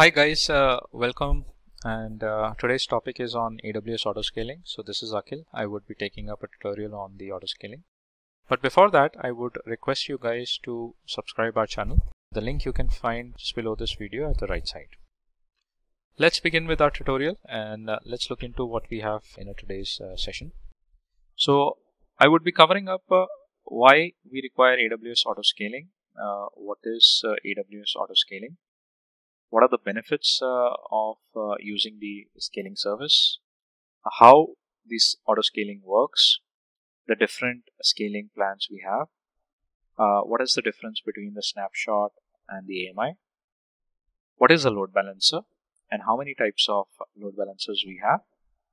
Hi guys, uh, welcome and uh, today's topic is on AWS autoscaling. So this is Akhil. I would be taking up a tutorial on the autoscaling. But before that, I would request you guys to subscribe our channel. The link you can find just below this video at the right side. Let's begin with our tutorial and uh, let's look into what we have in today's uh, session. So I would be covering up uh, why we require AWS autoscaling, uh, what is AWS autoscaling, what are the benefits uh, of uh, using the scaling service, how this auto scaling works, the different scaling plans we have, uh, what is the difference between the snapshot and the AMI, what is the load balancer, and how many types of load balancers we have,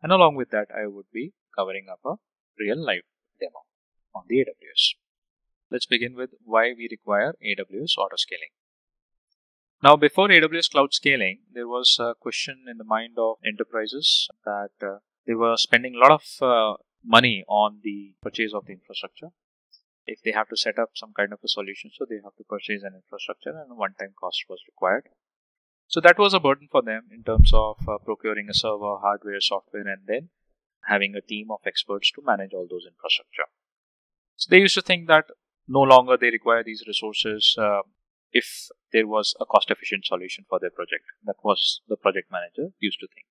and along with that, I would be covering up a real life demo on the AWS. Let's begin with why we require AWS auto scaling. Now, before AWS cloud scaling, there was a question in the mind of enterprises that uh, they were spending a lot of uh, money on the purchase of the infrastructure. If they have to set up some kind of a solution, so they have to purchase an infrastructure and a one time cost was required. So that was a burden for them in terms of uh, procuring a server, hardware, software, and then having a team of experts to manage all those infrastructure. So they used to think that no longer they require these resources. Uh, if there was a cost efficient solution for their project. That was the project manager used to think.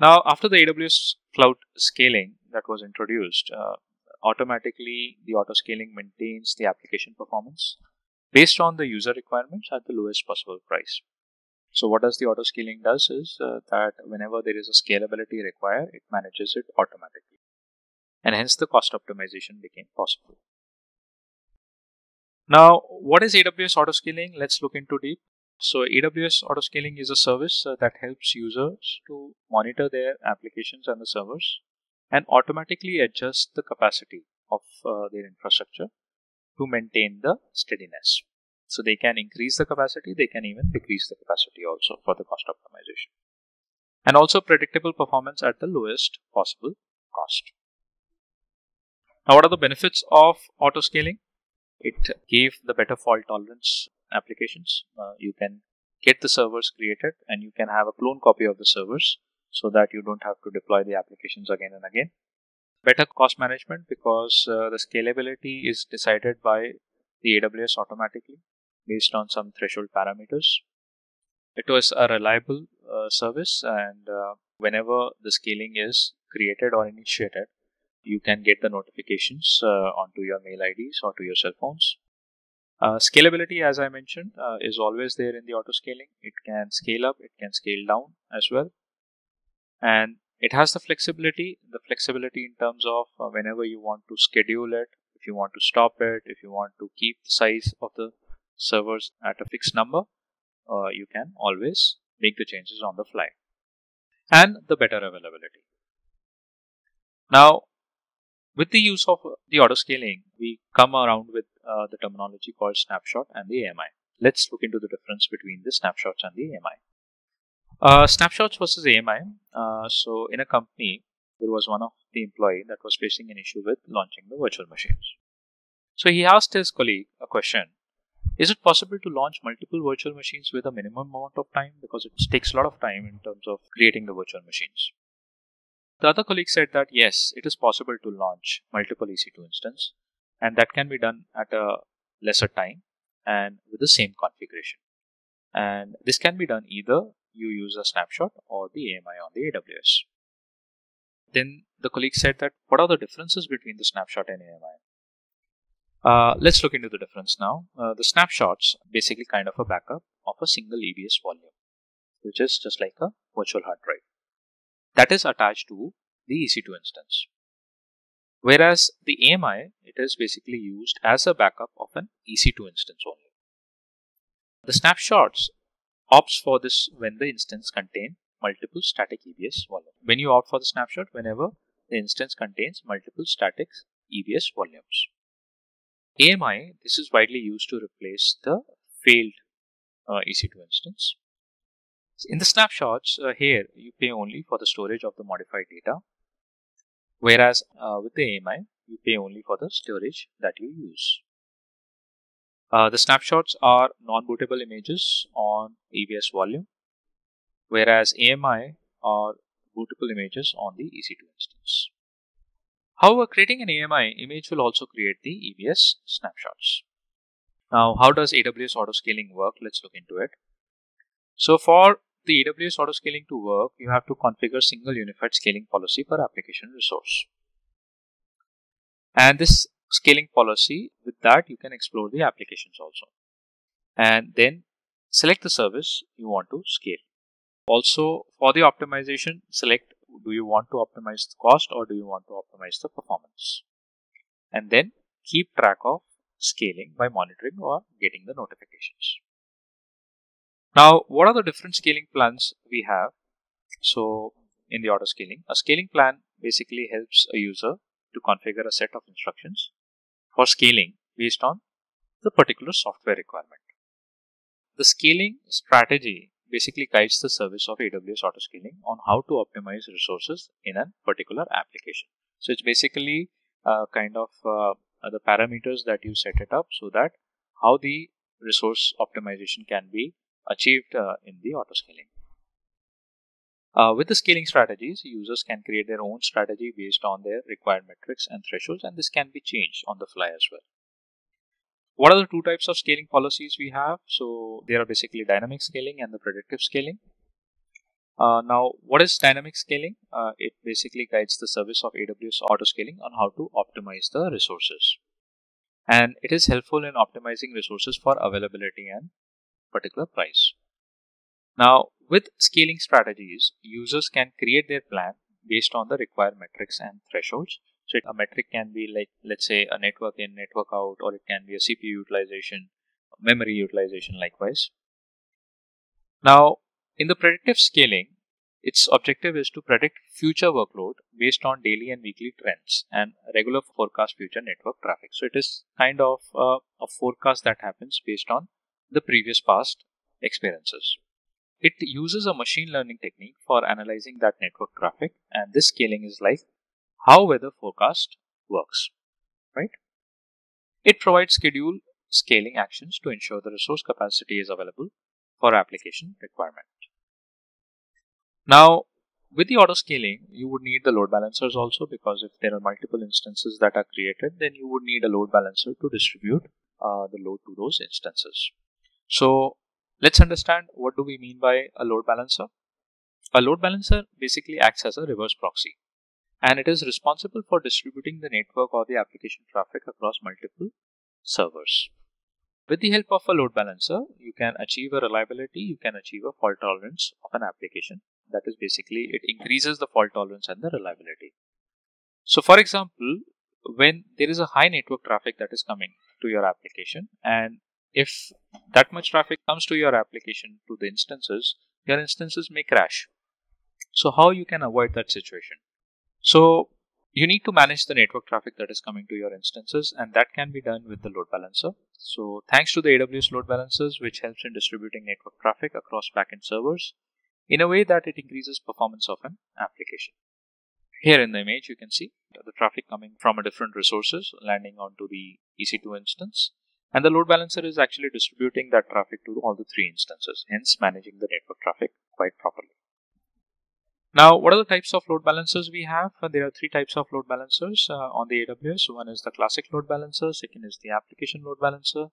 Now, after the AWS cloud scaling that was introduced, uh, automatically the auto scaling maintains the application performance based on the user requirements at the lowest possible price. So what does the auto scaling does is uh, that whenever there is a scalability required, it manages it automatically. And hence the cost optimization became possible. Now, what is AWS autoscaling? Let's look into deep. So AWS autoscaling is a service uh, that helps users to monitor their applications and the servers and automatically adjust the capacity of uh, their infrastructure to maintain the steadiness. So they can increase the capacity, they can even decrease the capacity also for the cost optimization. And also predictable performance at the lowest possible cost. Now, what are the benefits of auto scaling? It gave the better fault tolerance applications. Uh, you can get the servers created and you can have a clone copy of the servers so that you don't have to deploy the applications again and again. Better cost management because uh, the scalability is decided by the AWS automatically based on some threshold parameters. It was a reliable uh, service and uh, whenever the scaling is created or initiated, you can get the notifications uh, onto your mail IDs or to your cell phones. Uh, scalability, as I mentioned, uh, is always there in the auto scaling. It can scale up, it can scale down as well. And it has the flexibility, the flexibility in terms of whenever you want to schedule it, if you want to stop it, if you want to keep the size of the servers at a fixed number, uh, you can always make the changes on the fly. And the better availability. Now, with the use of the auto scaling, we come around with uh, the terminology called snapshot and the AMI. Let's look into the difference between the snapshots and the AMI. Uh, snapshots versus AMI. Uh, so, in a company, there was one of the employee that was facing an issue with launching the virtual machines. So, he asked his colleague a question Is it possible to launch multiple virtual machines with a minimum amount of time? Because it takes a lot of time in terms of creating the virtual machines. The other colleague said that yes, it is possible to launch multiple EC2 instance and that can be done at a lesser time and with the same configuration. And this can be done either you use a snapshot or the AMI on the AWS. Then the colleague said that what are the differences between the snapshot and AMI? Uh, let's look into the difference now. Uh, the snapshots basically kind of a backup of a single EBS volume, which is just like a virtual hard drive that is attached to the EC2 instance. Whereas the AMI, it is basically used as a backup of an EC2 instance only. The snapshots opts for this when the instance contains multiple static EBS volumes. When you opt for the snapshot, whenever the instance contains multiple static EBS volumes. AMI, this is widely used to replace the failed uh, EC2 instance. In the snapshots uh, here, you pay only for the storage of the modified data. Whereas uh, with the AMI, you pay only for the storage that you use. Uh, the snapshots are non-bootable images on EBS volume, whereas AMI are bootable images on the EC2 instance. However, creating an AMI image will also create the EBS snapshots. Now, how does AWS autoscaling work? Let's look into it. So for the AWS autoscaling to work, you have to configure single unified scaling policy per application resource. And this scaling policy, with that you can explore the applications also. And then select the service you want to scale. Also for the optimization, select do you want to optimize the cost or do you want to optimize the performance. And then keep track of scaling by monitoring or getting the notifications. Now, what are the different scaling plans we have? So, in the auto scaling, a scaling plan basically helps a user to configure a set of instructions for scaling based on the particular software requirement. The scaling strategy basically guides the service of AWS Autoscaling on how to optimize resources in a particular application. So it's basically uh, kind of uh, the parameters that you set it up so that how the resource optimization can be achieved uh, in the autoscaling. Uh, with the scaling strategies, users can create their own strategy based on their required metrics and thresholds, and this can be changed on the fly as well. What are the two types of scaling policies we have? So, there are basically dynamic scaling and the predictive scaling. Uh, now, what is dynamic scaling? Uh, it basically guides the service of AWS autoscaling on how to optimize the resources. And it is helpful in optimizing resources for availability and particular price. Now, with scaling strategies, users can create their plan based on the required metrics and thresholds. So a metric can be like, let's say a network in, network out, or it can be a CPU utilization, memory utilization likewise. Now, in the predictive scaling, its objective is to predict future workload based on daily and weekly trends and regular forecast future network traffic. So it is kind of a, a forecast that happens based on the previous past experiences. It uses a machine learning technique for analyzing that network traffic and this scaling is like how weather forecast works, right? It provides schedule scaling actions to ensure the resource capacity is available for application requirement. Now, with the auto scaling, you would need the load balancers also because if there are multiple instances that are created, then you would need a load balancer to distribute uh, the load to those instances. So let's understand what do we mean by a load balancer. A load balancer basically acts as a reverse proxy and it is responsible for distributing the network or the application traffic across multiple servers. With the help of a load balancer, you can achieve a reliability, you can achieve a fault tolerance of an application. That is basically it increases the fault tolerance and the reliability. So for example, when there is a high network traffic that is coming to your application and if that much traffic comes to your application to the instances, your instances may crash. So how you can avoid that situation? So you need to manage the network traffic that is coming to your instances and that can be done with the load balancer. So thanks to the AWS load balancers which helps in distributing network traffic across backend servers in a way that it increases performance of an application. Here in the image you can see the traffic coming from a different resources landing onto the EC2 instance and the load balancer is actually distributing that traffic to all the three instances, hence managing the network traffic quite properly. Now, what are the types of load balancers we have? Uh, there are three types of load balancers uh, on the AWS. One is the classic load balancer, second is the application load balancer,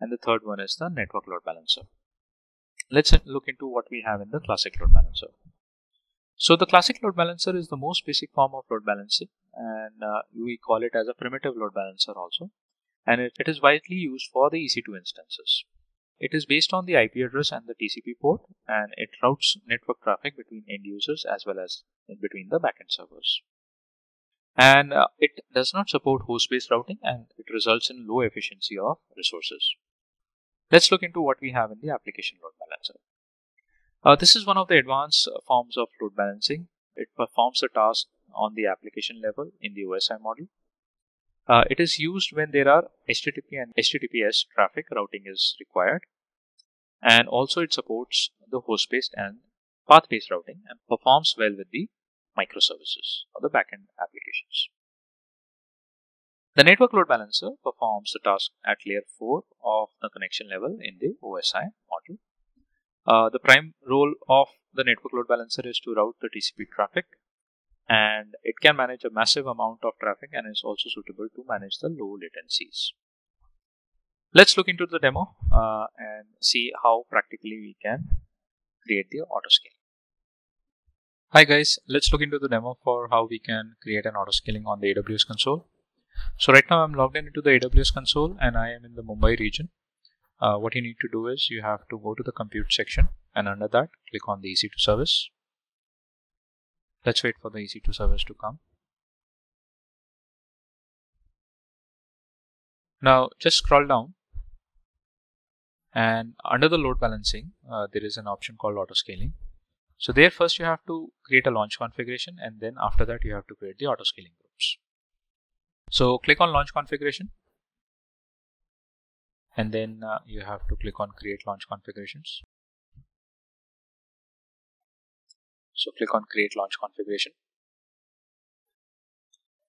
and the third one is the network load balancer. Let's look into what we have in the classic load balancer. So the classic load balancer is the most basic form of load balancing and uh, we call it as a primitive load balancer also and it, it is widely used for the EC2 instances. It is based on the IP address and the TCP port and it routes network traffic between end users as well as in between the backend servers. And uh, it does not support host-based routing and it results in low efficiency of resources. Let's look into what we have in the application load balancer. Uh, this is one of the advanced forms of load balancing. It performs a task on the application level in the OSI model uh, it is used when there are HTTP and HTTPS traffic routing is required. And also it supports the host-based and path-based routing and performs well with the microservices or the backend applications. The network load balancer performs the task at layer 4 of the connection level in the OSI model. Uh, the prime role of the network load balancer is to route the TCP traffic and it can manage a massive amount of traffic and is also suitable to manage the low latencies. Let's look into the demo uh, and see how practically we can create the autoscaling. Hi guys, let's look into the demo for how we can create an autoscaling on the AWS console. So right now I'm logged in into the AWS console and I am in the Mumbai region. Uh, what you need to do is you have to go to the compute section and under that click on the EC2 service. Let's wait for the EC2 service to come. Now just scroll down and under the load balancing uh, there is an option called auto scaling. So there first you have to create a launch configuration and then after that you have to create the auto scaling groups. So click on launch configuration and then uh, you have to click on create launch configurations. So click on create launch configuration.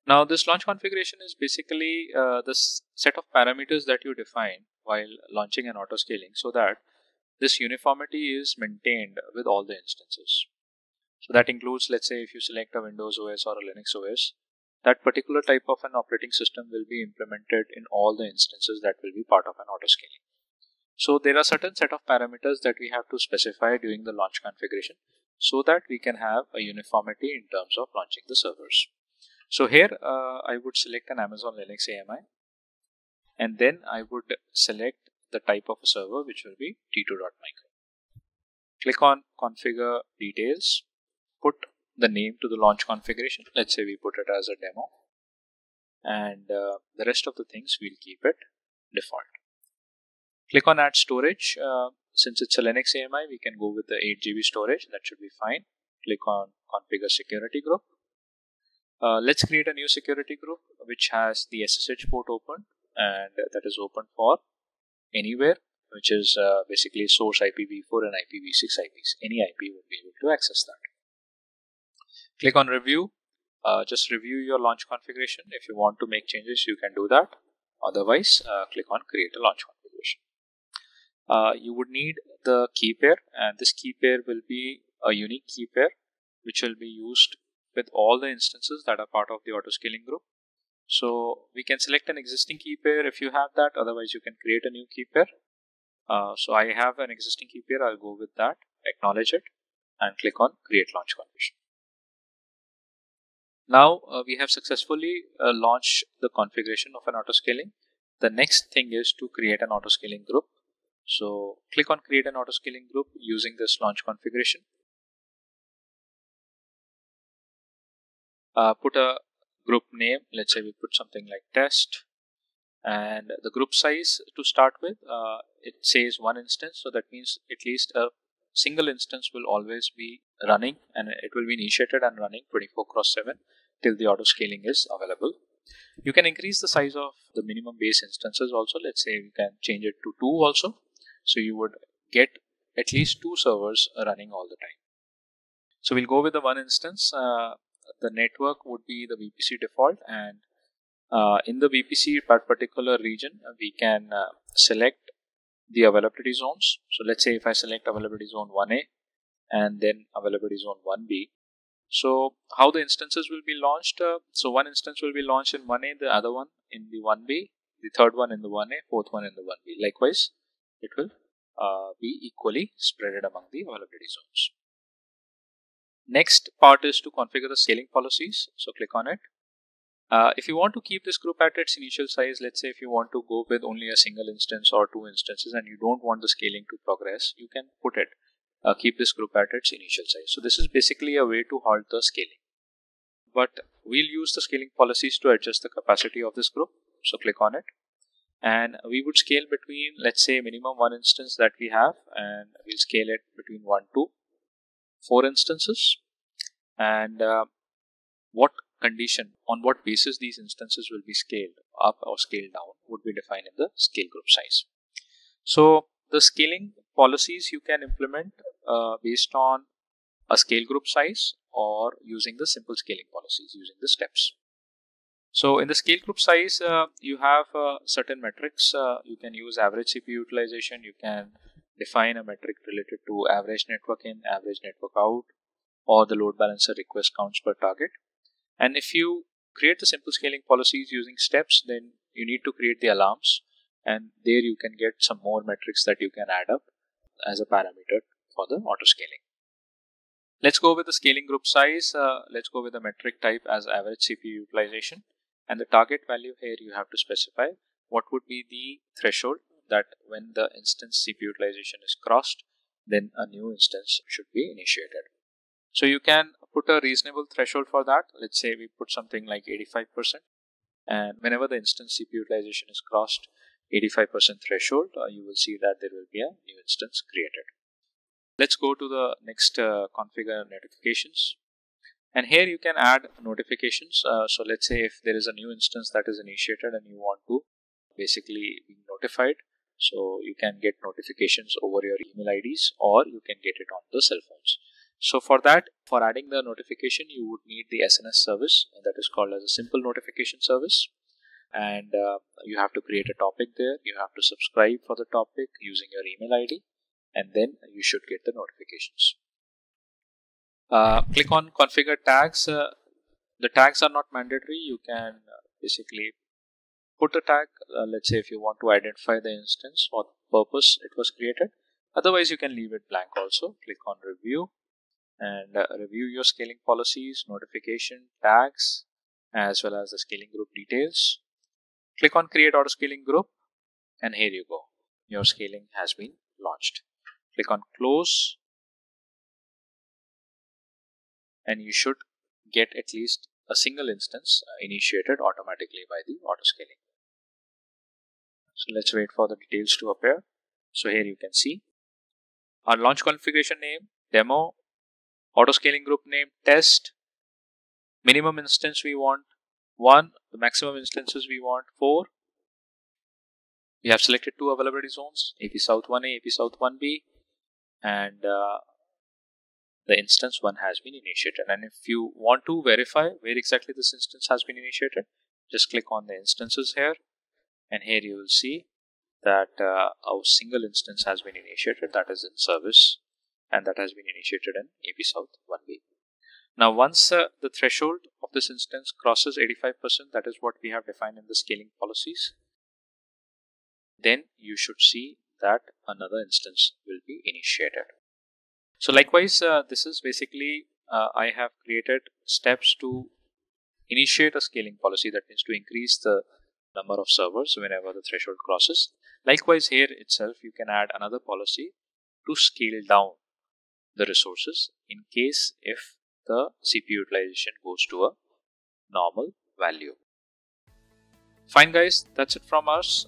Now this launch configuration is basically uh, this set of parameters that you define while launching an auto scaling so that this uniformity is maintained with all the instances. So that includes let's say if you select a Windows OS or a Linux OS, that particular type of an operating system will be implemented in all the instances that will be part of an auto scaling. So there are certain set of parameters that we have to specify during the launch configuration so that we can have a uniformity in terms of launching the servers. So here uh, I would select an Amazon Linux AMI and then I would select the type of a server which will be t2.micro. Click on configure details, put the name to the launch configuration. Let's say we put it as a demo and uh, the rest of the things we'll keep it default. Click on add storage. Uh, since it's a Linux AMI, we can go with the 8 GB storage. That should be fine. Click on configure security group. Uh, let's create a new security group which has the SSH port open and that is open for anywhere which is uh, basically source IPv4 and IPv6 IPs. Any IP would be able to access that. Click on review. Uh, just review your launch configuration. If you want to make changes, you can do that. Otherwise, uh, click on create a launch uh, you would need the key pair and this key pair will be a unique key pair which will be used with all the instances that are part of the auto scaling group. So we can select an existing key pair if you have that, otherwise you can create a new key pair. Uh, so I have an existing key pair, I'll go with that, acknowledge it and click on create launch configuration. Now uh, we have successfully uh, launched the configuration of an auto scaling. The next thing is to create an auto scaling group. So click on create an auto scaling group using this launch configuration. Uh, put a group name, let's say we put something like test and the group size to start with, uh, it says one instance. So that means at least a single instance will always be running and it will be initiated and running 24 cross 7 till the auto scaling is available. You can increase the size of the minimum base instances also. Let's say you can change it to two also so you would get at least two servers running all the time. So we'll go with the one instance. Uh, the network would be the VPC default and uh, in the VPC particular region uh, we can uh, select the availability zones. So let's say if I select availability zone 1A and then availability zone 1B. So how the instances will be launched? Uh, so one instance will be launched in 1A, the other one in the 1B, the third one in the 1A, fourth one in the 1B. Likewise, it will uh, be equally spreaded among the availability zones. Next part is to configure the scaling policies. So click on it. Uh, if you want to keep this group at its initial size, let's say if you want to go with only a single instance or two instances and you don't want the scaling to progress, you can put it, uh, keep this group at its initial size. So this is basically a way to halt the scaling. But we'll use the scaling policies to adjust the capacity of this group. So click on it and we would scale between let's say minimum one instance that we have and we'll scale it between one to four instances. And uh, what condition on what basis these instances will be scaled up or scaled down would be defined in the scale group size. So the scaling policies you can implement uh, based on a scale group size or using the simple scaling policies using the steps So in the scale group size, uh, you have uh, certain metrics. Uh, you can use average CPU utilization. You can define a metric related to average network in, average network out, or the load balancer request counts per target. And if you create the simple scaling policies using steps, then you need to create the alarms. And there you can get some more metrics that you can add up as a parameter for the auto scaling. Let's go with the scaling group size. Uh, let's go with the metric type as average CPU utilization and the target value here you have to specify what would be the threshold that when the instance CPU utilization is crossed then a new instance should be initiated. So you can put a reasonable threshold for that. Let's say we put something like 85% and whenever the instance CPU utilization is crossed 85% threshold uh, you will see that there will be a new instance created. Let's go to the next uh, configure notifications and here you can add notifications. Uh, so let's say if there is a new instance that is initiated and you want to basically be notified so you can get notifications over your email IDs or you can get it on the cell phones. So for that for adding the notification you would need the SNS service that is called as a simple notification service. And uh, you have to create a topic there. You have to subscribe for the topic using your email ID and then you should get the notifications uh, click on configure tags. Uh, the tags are not mandatory. You can uh, basically put a tag. Uh, let's say if you want to identify the instance, what purpose it was created. Otherwise, you can leave it blank also. Click on review and uh, review your scaling policies, notification, tags, as well as the scaling group details. Click on create auto scaling group and here you go. Your scaling has been launched. Click on close and you should get at least a single instance uh, initiated automatically by the auto scaling. So let's wait for the details to appear. So here you can see our launch configuration name, demo, auto scaling group name, test, minimum instance we want, one, the maximum instances we want, four. We have selected two availability zones, AP South 1A, AP South 1B, and uh, the instance one has been initiated and if you want to verify where exactly this instance has been initiated just click on the instances here and here you will see that uh, a single instance has been initiated that is in service and that has been initiated in AP South 1B. Now once uh, the threshold of this instance crosses 85% that is what we have defined in the scaling policies then you should see that another instance will be initiated. So likewise, uh, this is basically uh, I have created steps to initiate a scaling policy that means to increase the number of servers whenever the threshold crosses. Likewise, here itself you can add another policy to scale down the resources in case if the CPU utilization goes to a normal value. Fine guys, that's it from us.